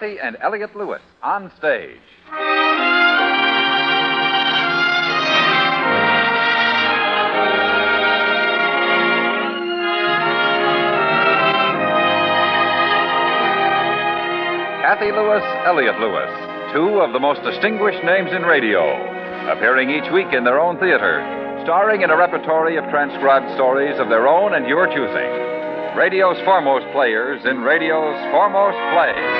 Cathy and Elliot Lewis on stage. Cathy Lewis, Elliot Lewis, two of the most distinguished names in radio, appearing each week in their own theater, starring in a repertory of transcribed stories of their own and your choosing. Radio's foremost players in radio's foremost plays.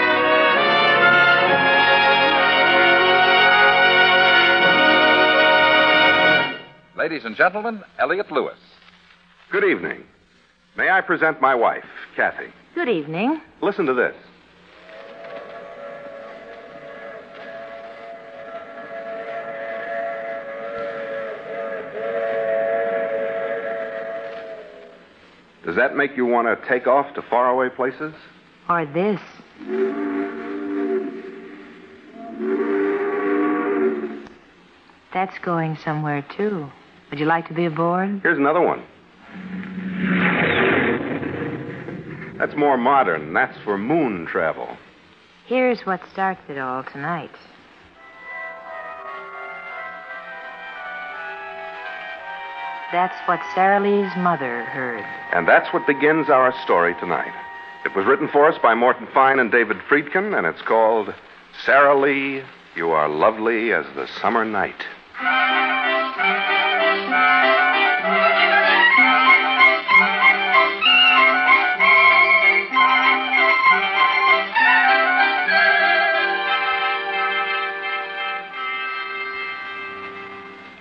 Ladies and gentlemen, Elliot Lewis. Good evening. May I present my wife, Cathy? Good evening. Listen to this. Does that make you want to take off to faraway places? Or this. That's going somewhere, too. Would you like to be aboard? Here's another one. That's more modern. That's for moon travel. Here's what starts it all tonight. That's what Sara Lee's mother heard. And that's what begins our story tonight. It was written for us by Morton Fine and David Friedkin, and it's called Sara Lee, You Are Lovely as the Summer Night.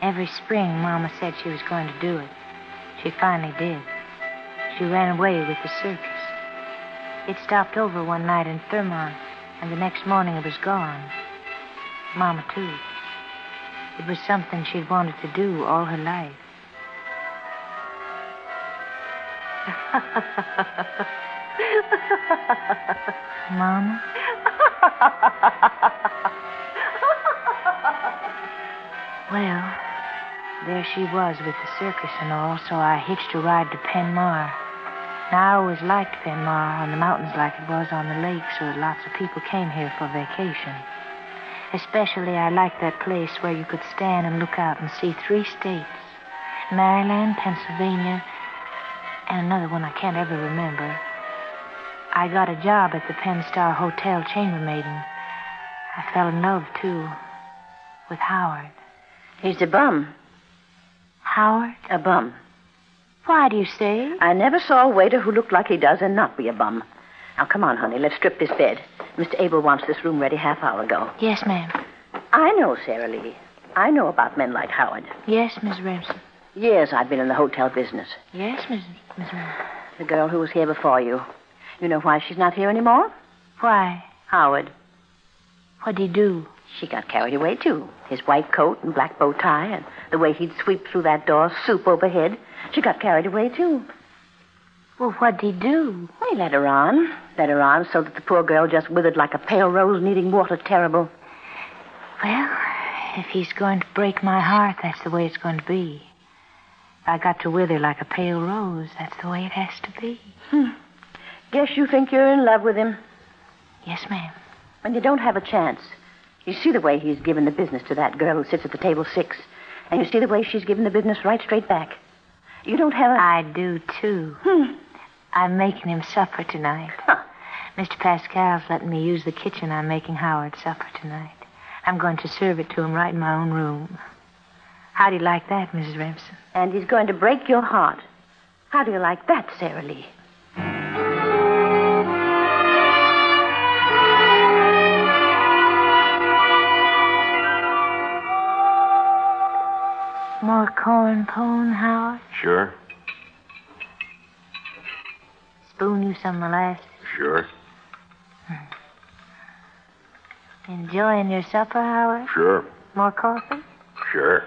Every spring, Mama said she was going to do it. She finally did. She ran away with the circus. It stopped over one night in Thurmont, and the next morning it was gone. Mama, too. It was something she'd wanted to do all her life. Mama? Well, there she was with the circus and all, so I hitched a ride to Penmar. Now, I always liked Penmar on the mountains like it was on the lake, so lots of people came here for vacation. Especially, I liked that place where you could stand and look out and see three states Maryland, Pennsylvania, and another one I can't ever remember. I got a job at the Penn Star Hotel chambermaid, and I fell in love, too, with Howard. He's a bum. Howard? A bum. Why do you say? I never saw a waiter who looked like he does and not be a bum. Now, come on, honey. Let's strip this bed. Mr. Abel wants this room ready half hour ago. Yes, ma'am. I know, Sarah Lee. I know about men like Howard. Yes, Miss Remsen. Years I've been in the hotel business. Yes, Miss Miss Remsen. The girl who was here before you. You know why she's not here anymore? Why? Howard. What'd he do? She got carried away, too. His white coat and black bow tie, and the way he'd sweep through that door, soup overhead. She got carried away, too. Well, what'd he do? He led her on. Led her on so that the poor girl just withered like a pale rose needing water terrible. Well, if he's going to break my heart, that's the way it's going to be. If I got to wither like a pale rose, that's the way it has to be. Guess you think you're in love with him. Yes, ma'am. When you don't have a chance. You see the way he's given the business to that girl who sits at the table six. And you see the way she's given the business right straight back. You don't have a. I do, too. Hmm. I'm making him supper tonight. Huh. Mr. Pascal's letting me use the kitchen. I'm making Howard supper tonight. I'm going to serve it to him right in my own room. How do you like that, Mrs. Remsen? And he's going to break your heart. How do you like that, Sarah Lee? More corn pone, Howard? Sure, Spoon you some molasses. sure, Enjoying your supper, Howard? sure, More coffee? sure.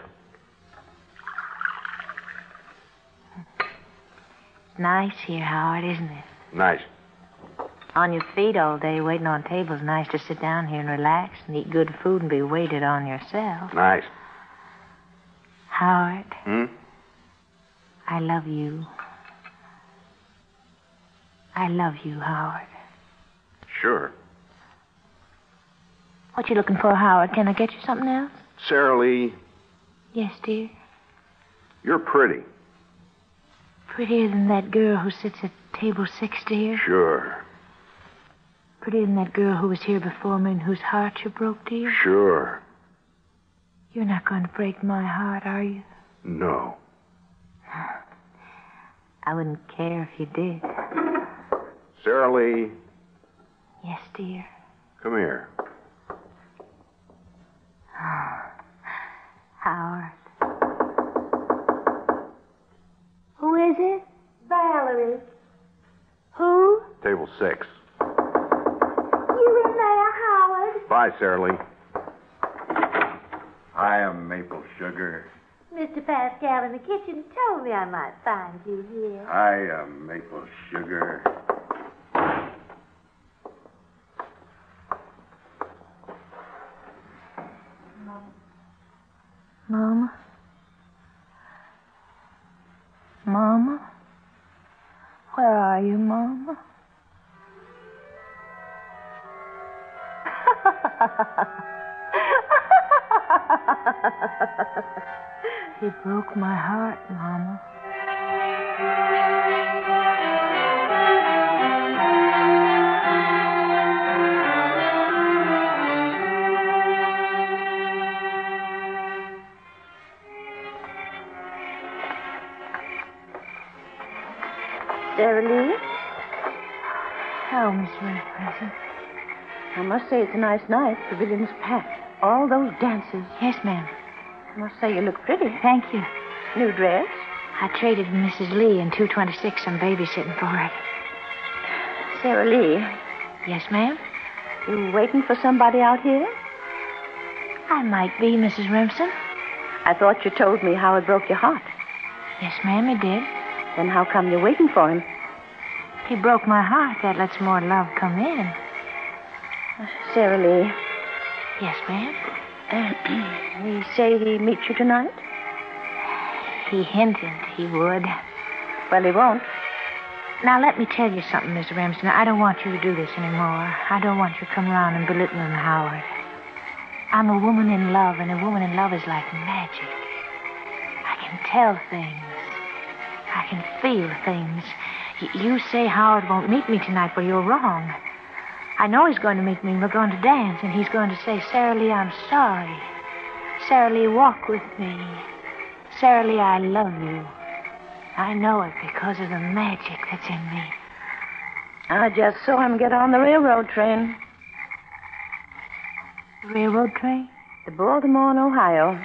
Nice here, Howard, isn't it? Nice. On your feet all day, waiting on tables. Nice to sit down here and relax and eat good food and be waited on yourself. Nice. Howard, Hmm? I love you. I love you, Howard. Sure. What you looking for, Howard? Can I get you something else? Sarah Lee, Yes, dear. you're pretty. Prettier than that girl who sits at table six, dear. Sure, Prettier than that girl who was here before me and whose heart you broke, dear. sure. You're not going to break my heart, are you? No. I wouldn't care if you did. Sarah Lee, Yes, dear. come here. Howard. Who is it? Valerie, Who? Table six. you in there, Howard? Bye, Sarah Lee. I am maple sugar. Mr. Pascal in the kitchen told me I might find you here. I am maple sugar. Mama? Mama? Where are you, Mama? he broke my heart, Mama. Sarah Lee, Oh, Miss Wilson. I must say it's a nice night. Pavilion's packed. All those dances. Yes, ma'am. I must say you look pretty. Thank you. New dress. I traded with Mrs. Lee in 226. I'm babysitting for it. Sarah Lee, Yes, ma'am? you waiting for somebody out here? I might be, Mrs. Remsen. I thought you told me how it broke your heart. Yes, ma'am, it did. Then how come you're waiting for him? He broke my heart. That lets more love come in. Sarah Lee, Yes, ma'am. he say he meet you tonight? He hinted he would. Well, he won't. Now, let me tell you something, Miss Ramsden. I don't want you to do this anymore. I don't want you to come around and belittling Howard. I'm a woman in love, and a woman in love is like magic. I can tell things. I can feel things. You say Howard won't meet me tonight, but you're wrong. I know he's going to meet me, and we're going to dance, and he's going to say, Sarah Lee, I'm sorry. Sarah Lee, walk with me. Sarah Lee, I love you. I know it because of the magic that's in me. I just saw him get on the railroad train. Railroad train? To Baltimore and Ohio.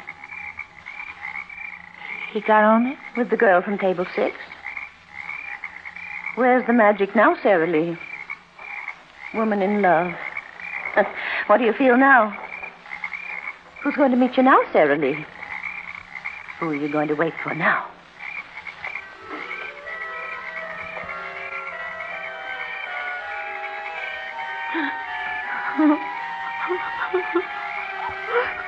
He got on it? With the girl from table six. Where's the magic now, Sarah Lee? Woman in love. what do you feel now? Who's going to meet you now, Sarah Lee? Who are you going to wait for now?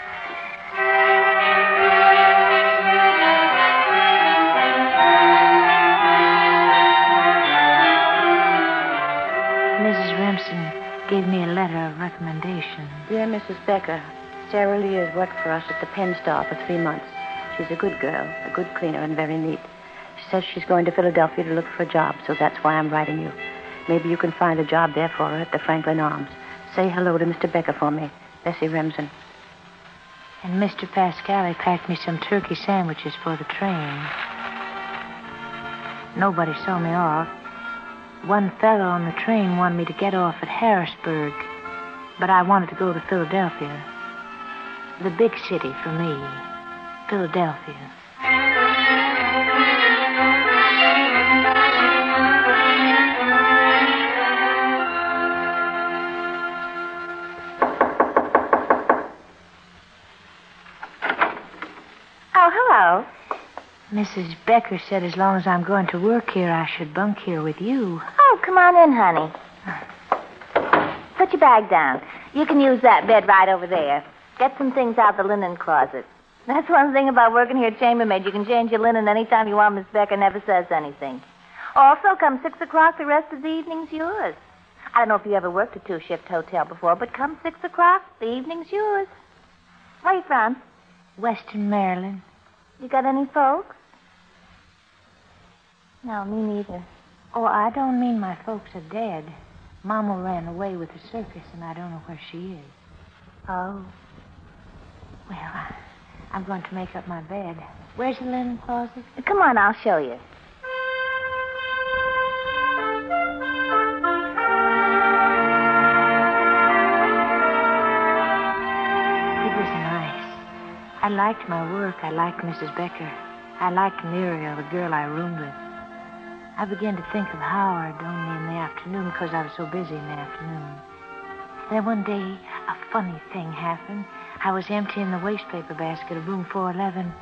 gave me a letter of recommendation. Dear Mrs. Becker, Sarah Lee has worked for us at the Penn Star for three months. She's a good girl, a good cleaner, and very neat. She says she's going to Philadelphia to look for a job, so that's why I'm writing you. Maybe you can find a job there for her at the Franklin Arms. Say hello to Mr. Becker for me. Bessie Remsen. And Mr. Pascali packed me some turkey sandwiches for the train. Nobody saw me off. One fellow on the train wanted me to get off at Harrisburg, but I wanted to go to Philadelphia. The big city for me. Philadelphia. Mrs. Becker said as long as I'm going to work here, I should bunk here with you. Oh, come on in, honey. Put your bag down. You can use that bed right over there. Get some things out the linen closet. That's one thing about working here chambermaid. You can change your linen anytime you want. Miss Becker never says anything. Also, come six o'clock, the rest of the evening's yours. I don't know if you ever worked a two shift hotel before, but come six o'clock, the evening's yours. Where you from? Western Maryland. You got any folks? No, me neither. Oh, I don't mean my folks are dead. Mama ran away with the circus, and I don't know where she is. Oh. Well, I, I'm going to make up my bed. Where's the linen closet? Come on, I'll show you. It was nice. I liked my work. I liked Mrs. Becker. I liked Muriel, the girl I roomed with. I began to think of Howard only in the afternoon because I was so busy in the afternoon. Then one day, a funny thing happened. I was emptying the wastepaper basket of room 411,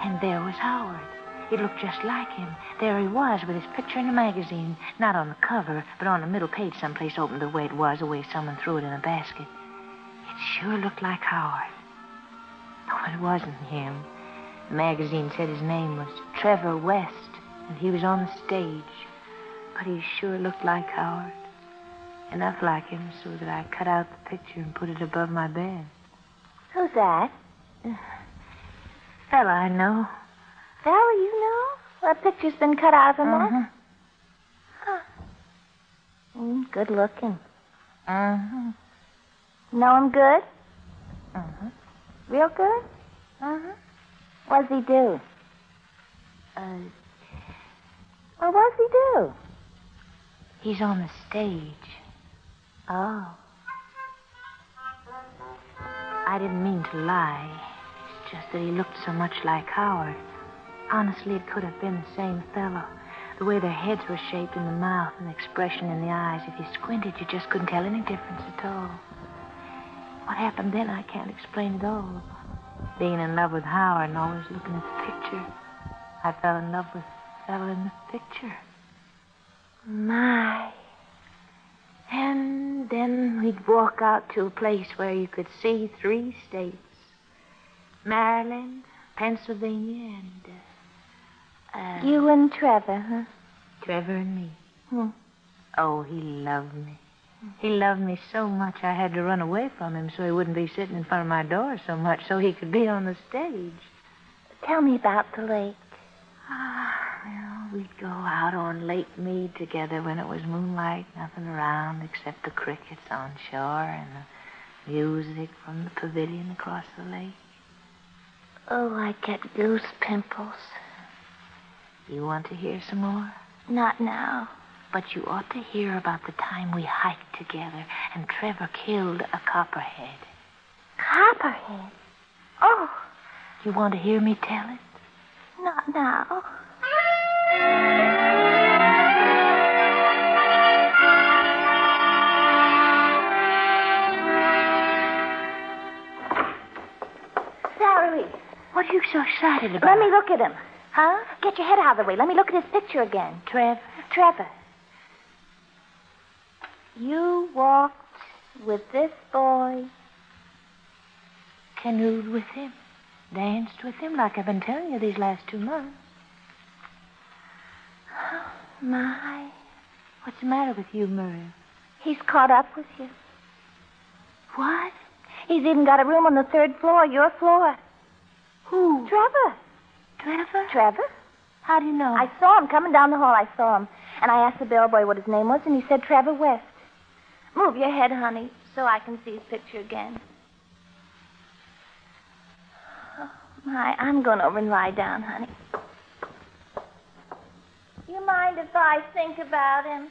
and there was Howard. It looked just like him. There he was with his picture in a magazine, not on the cover, but on the middle page someplace open the way it was, the way someone threw it in a basket. It sure looked like Howard. No, it wasn't him. The magazine said his name was Trevor West, and he was on the stage. But he sure looked like Howard. Enough like him so that I cut out the picture and put it above my bed. Who's that? Fella I know. Fella, you know? That picture's been cut out of him, Uh-huh. huh? Mm, good looking. Uh-huh. Know him good? Uh-huh. Real good? Uh-huh. What's he do? Uh, Well, what's he do? he's on the stage. Oh. I didn't mean to lie. It's just that he looked so much like Howard. Honestly, it could have been the same fellow. The way their heads were shaped in the mouth and the expression in the eyes. If you squinted, you just couldn't tell any difference at all. What happened then, I can't explain at all. Being in love with Howard and always looking at the picture, I fell in love with the fellow in the picture. My. And then we'd walk out to a place where you could see three states Maryland, Pennsylvania, and. Uh, uh, You and Trevor, huh? Trevor and me. Hmm. Oh, he loved me. He loved me so much I had to run away from him so he wouldn't be sitting in front of my door so much so he could be on the stage. Tell me about the lake. Ah, well, we'd go out on Lake Mead together when it was moonlight, nothing around except the crickets on shore and the music from the pavilion across the lake. Oh, I get goose pimples. You want to hear some more? Not now. But you ought to hear about the time we hiked together and Trevor killed a copperhead. Copperhead. Oh, You want to hear me tell it? Not now. Lee, What are you so excited about? let me look at him. Huh? Get your head out of the way. Let me look at his picture again. Trevor. Trevor. You walked with this boy. Canoed with him. Danced with him like I've been telling you these last two months. Oh, my. What's the matter with you, Muriel? He's caught up with you. What? He's even got a room on the third floor, your floor. Who? Trevor. Trevor? Trevor? How do you know? I saw him coming down the hall. I saw him. And I asked the bellboy what his name was, and he said Trevor West. Move your head, honey, so I can see his picture again. My, I'm going over and lie down, honey. You mind if I think about him?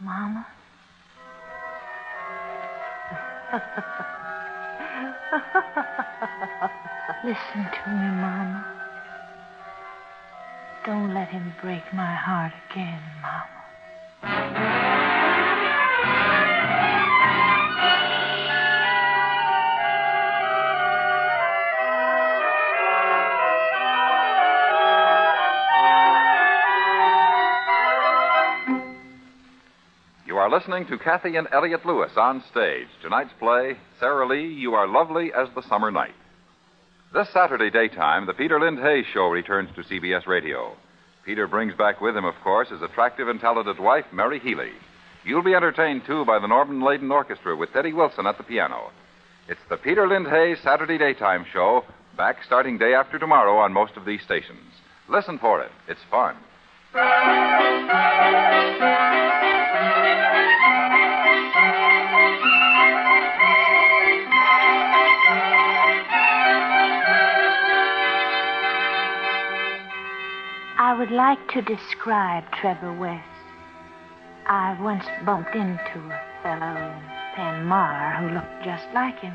Mama? Listen to me, Mama. Don't let him break my heart again, Mama. Listening to Cathy and Elliot Lewis on stage. Tonight's play, Sarah Lee, You Are Lovely as the Summer Night. This Saturday daytime, the Peter Lind Hayes Show returns to CBS Radio. Peter brings back with him, of course, his attractive and talented wife, Mary Healy. You'll be entertained, too, by the Norman Leyden Orchestra with Teddy Wilson at the piano. It's the Peter Lind Hayes Saturday Daytime Show, back starting day after tomorrow on most of these stations. Listen for it. It's fun. would like to describe Trevor West. I once bumped into a fellow in Penmar who looked just like him.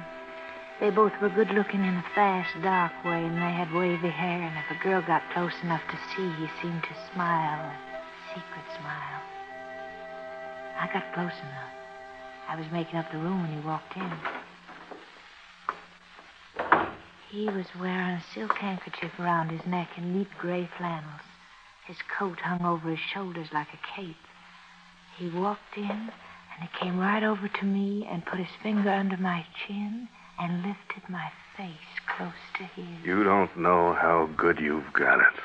They both were good looking in a fast, dark way, and they had wavy hair, and if a girl got close enough to see, he seemed to smile, a secret smile. I got close enough. I was making up the room when he walked in. He was wearing a silk handkerchief around his neck and neat gray flannels. His coat hung over his shoulders like a cape. He walked in, and he came right over to me and put his finger under my chin and lifted my face close to his. You don't know how good you've got it.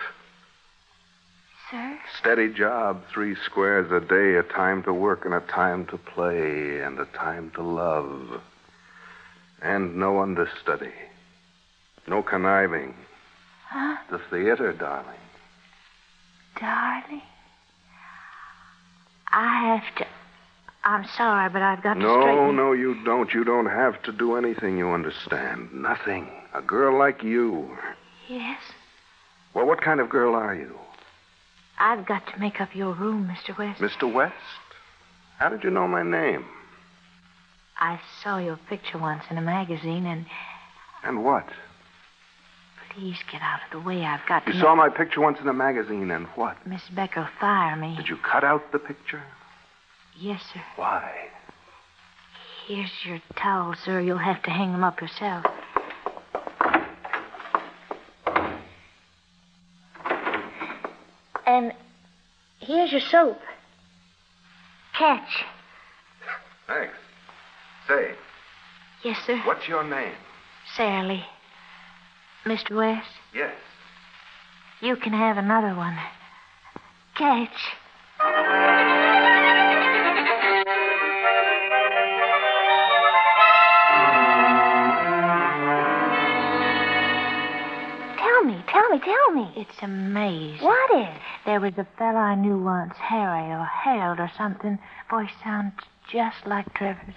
Sir? Steady job, three squares a day, a time to work and a time to play, and a time to love. And no understudy. No conniving. Huh? The theater, darling. Darling? I have to. I'm sorry, but I've got to No, straighten. no, you don't. You don't have to do anything you understand. Nothing. A girl like you. Yes? Well, what kind of girl are you? I've got to make up your room, Mr. West. Mr. West? How did you know my name? I saw your picture once in a magazine, and And what? Please get out of the way. I've got to. You saw my picture once in a magazine, and what? Miss Becker fire me. Did you cut out the picture? Yes, sir. Why? Here's your towel, sir. You'll have to hang them up yourself. And here's your soap. Catch. Thanks. Say, Yes, sir. what's your name? Sara Lee. Mr. West, Yes. you can have another one. Catch. Tell me, tell me, tell me. It's amazing. What is? There was a fellow I knew once, Harry or Harold or something. Voice sounds just like Trevor's.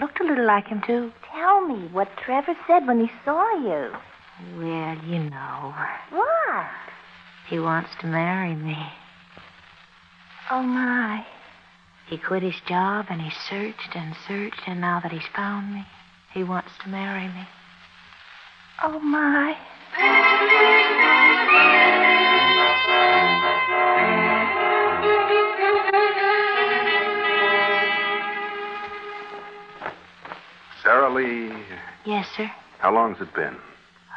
Looked a little like him, too. Tell me what Trevor said when he saw you. Well, you know. What? He wants to marry me. Oh, my. He quit his job and he searched and searched, and now that he's found me, he wants to marry me. Oh, my. Sarah Lee, Yes, sir. how long's it been?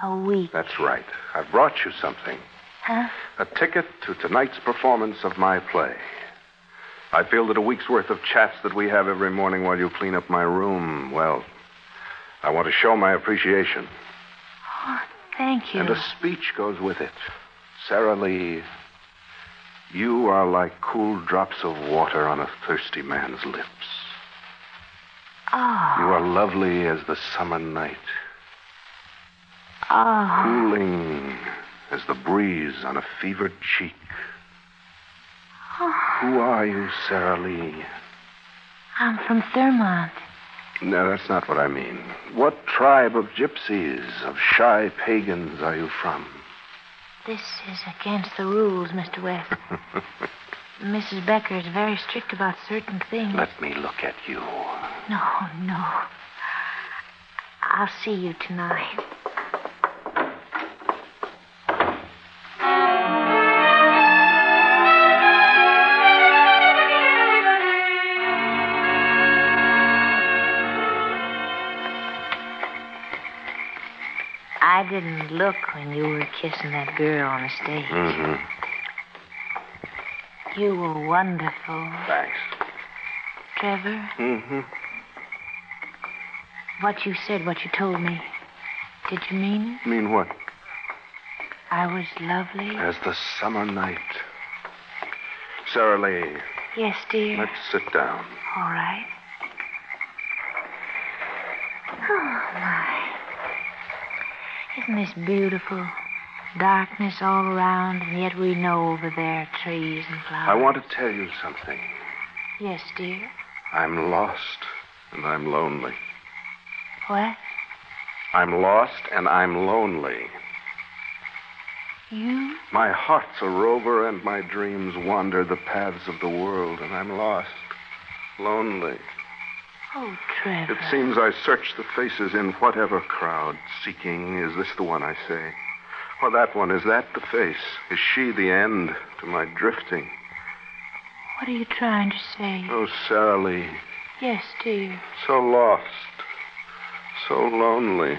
A week. That's right. I've brought you something. Huh? A ticket to tonight's performance of my play. I feel that a week's worth of chats that we have every morning while you clean up my room, well, I want to show my appreciation. Oh, thank you. And a speech goes with it. Sarah Lee, you are like cool drops of water on a thirsty man's lips. Oh. You are lovely as the summer night, Oh. cooling as the breeze on a fevered cheek. Ah. Who are you, Sarah Lee? I'm from Thurmont. No, that's not what I mean. What tribe of gypsies, of shy pagans are you from? This is against the rules, Mr. West. Mrs. Becker is very strict about certain things. Let me look at you. No, no. I'll see you tonight. I didn't look when you were kissing that girl on the stage. Mm-hmm. You were wonderful, Thanks. Trevor. Mm-hmm. What you said, what you told me. Did you mean it? Mean what? I was lovely. As the summer night, Sarah Lee, Yes, dear. let's sit down. All right. Oh, my. Isn't this beautiful? Darkness all around, and yet we know over there trees and flowers. I want to tell you something. Yes, dear. I'm lost and I'm lonely. What? I'm lost and I'm lonely. You? My heart's a rover and my dreams wander the paths of the world, and I'm lost, lonely. Oh, Trevor. It seems I search the faces in whatever crowd, seeking, is this the one I say? Or that one, is that the face? Is she the end to my drifting? What are you trying to say? Oh, Sarah Lee, Yes, dear. so lost, so lonely.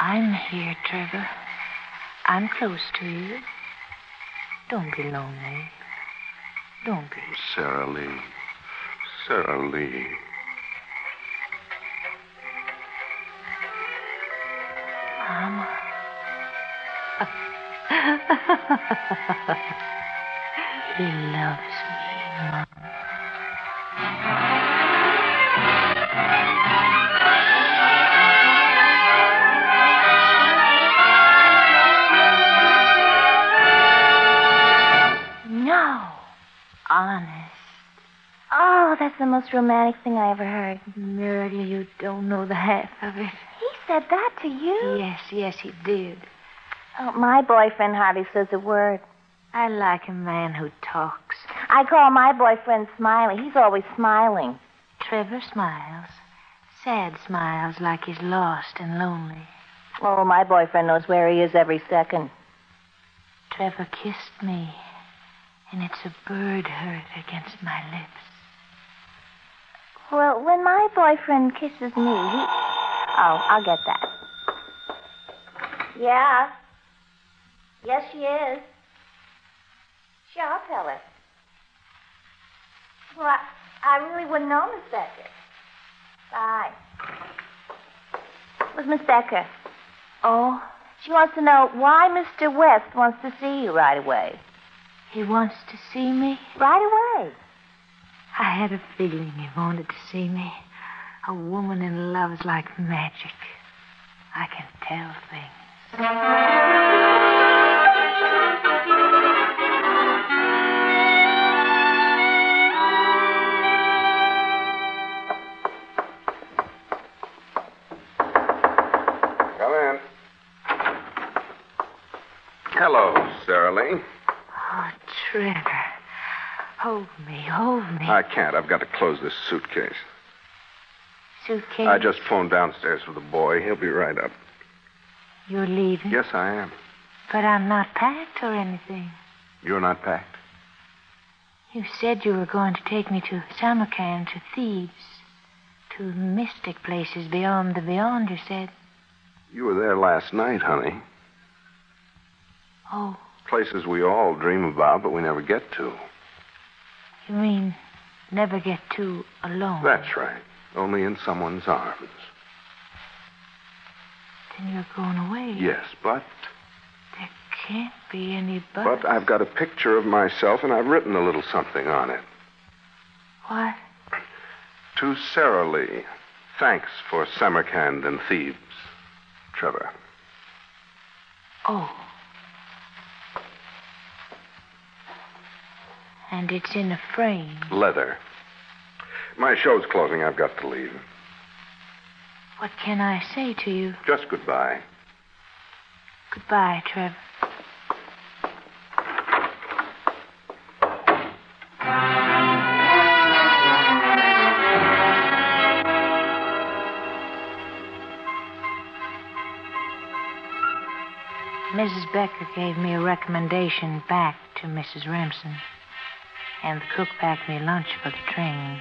I'm here, Trevor. I'm close to you. Don't be lonely. Don't be. Sarah Lee, Sarah Lee. Mama. he loves me, Mama. The most romantic thing I ever heard. Meredith, you don't know the half of it. He said that to you? Yes, yes, he did. Oh, my boyfriend hardly says a word. I like a man who talks. I call my boyfriend Smiley. He's always smiling. Trevor smiles. Sad smiles like he's lost and lonely. Oh, my boyfriend knows where he is every second. Trevor kissed me, and it's a bird hurt against my lips. Well, when my boyfriend kisses me, he. Oh, I'll get that. Yeah. Yes, she is. Sure, I'll tell her. Well, I, I really wouldn't know Miss Becker. Bye. Where's Miss Becker? Oh, She wants to know why Mr. West wants to see you right away. he wants to see me? Right away. I had a feeling he wanted to see me. A woman in love is like magic. I can tell things. Come in. Hello, Sarah Lee. Oh, Trevor. Hold me, hold me. I can't. I've got to close this suitcase. Suitcase. I just phoned downstairs for the boy. He'll be right up. You're leaving? Yes, I am. But I'm not packed or anything. You're not packed? You said you were going to take me to Samarkand, to Thebes, to mystic places beyond the beyond, you said. You were there last night, honey. Oh, Places we all dream about, but we never get to. You mean never get too alone? That's right. Only in someone's arms. Then you're going away. Yes, but. There can't be any but. But I've got a picture of myself, and I've written a little something on it. What? To Sarah Lee. Thanks for Samarkand and Thebes. Trevor. Oh. And it's in a frame. Leather. My show's closing. I've got to leave. What can I say to you? Just goodbye. Goodbye, Trevor. Mrs. Becker gave me a recommendation back to Mrs. Remsen, and the cook packed me lunch for the train.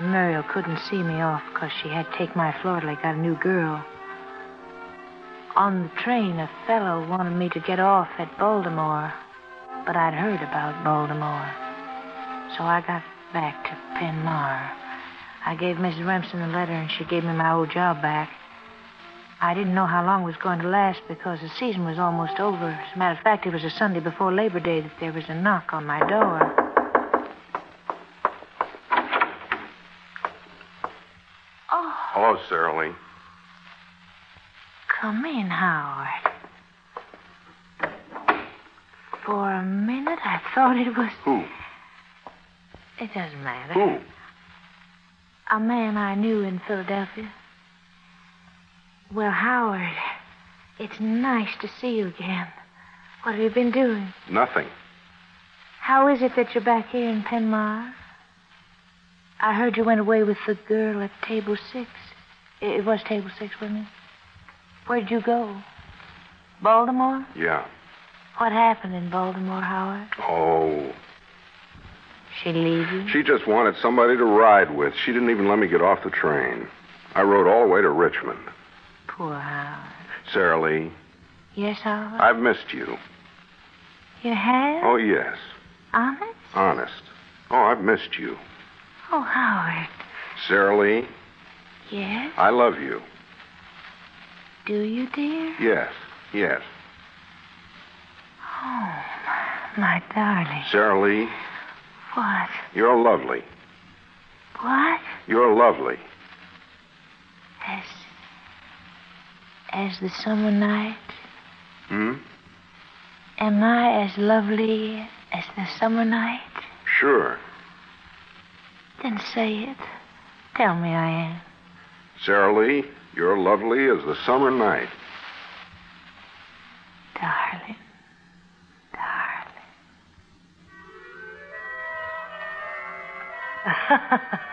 Muriel couldn't see me off because she had to take my Florida, got a new girl. On the train, a fellow wanted me to get off at Baltimore, but I'd heard about Baltimore. So I got back to Penmar. I gave Mrs. Remsen the letter, and she gave me my old job back. I didn't know how long it was going to last because the season was almost over. As a matter of fact, it was a Sunday before Labor Day that there was a knock on my door. Oh, Hello, Sarah Lee. come in, Howard. For a minute, I thought it was. Who? It doesn't matter. Who? A man I knew in Philadelphia. Well, Howard, it's nice to see you again. What have you been doing? Nothing. How is it that you're back here in Penmar? I heard you went away with the girl at table six. It was table six, wasn't it? Where'd you go? Baltimore? Yeah. What happened in Baltimore, Howard? Oh. She leave you? She just wanted somebody to ride with. She didn't even let me get off the train. I rode all the way to Richmond. Poor Howard. Sarah Lee, Yes, Howard? I've missed you. You have? Oh, yes. Honest? Honest. Oh, I've missed you. Oh, Howard. Sarah Lee, Yes? I love you. Do you, dear? Yes. Yes. Oh, my darling. Sarah Lee, What? you're lovely. What? You're lovely. As. As the summer night? Hmm? Am I as lovely as the summer night? Sure. Then say it. Tell me I am. Sarah Lee, you're lovely as the summer night. Darling. Darling.